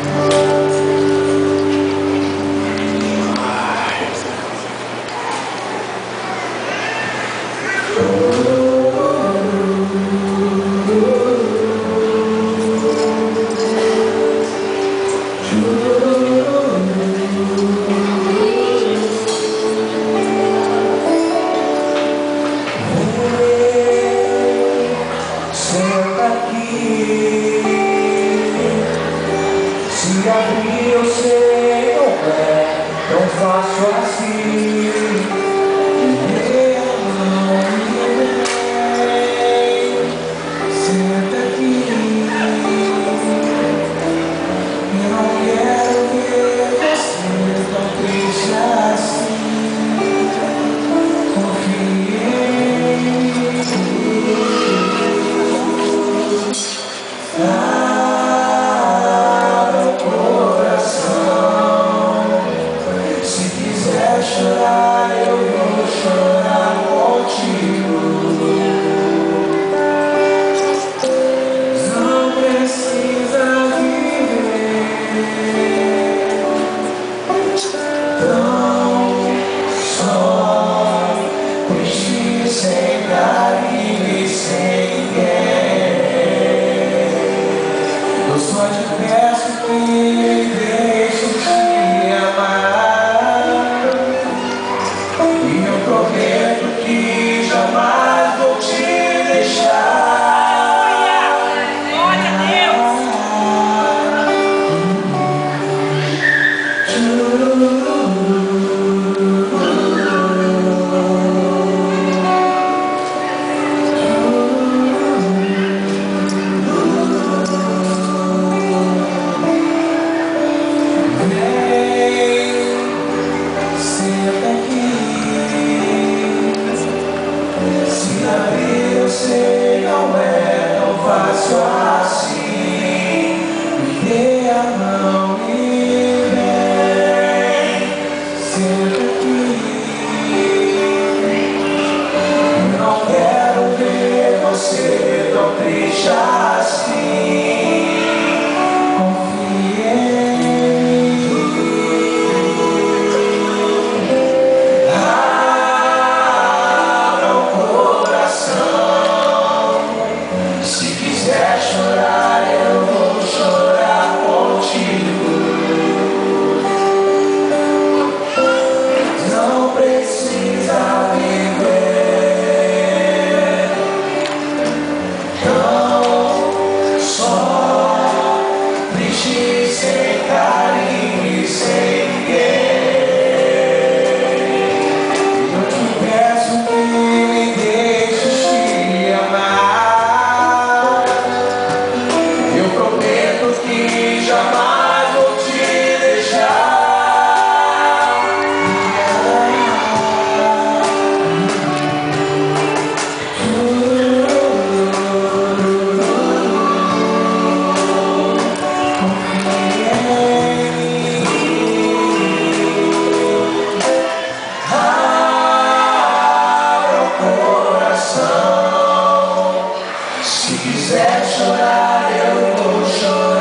Amen. E eu prometo que jamais vou te quiser chorar, eu vou chorar.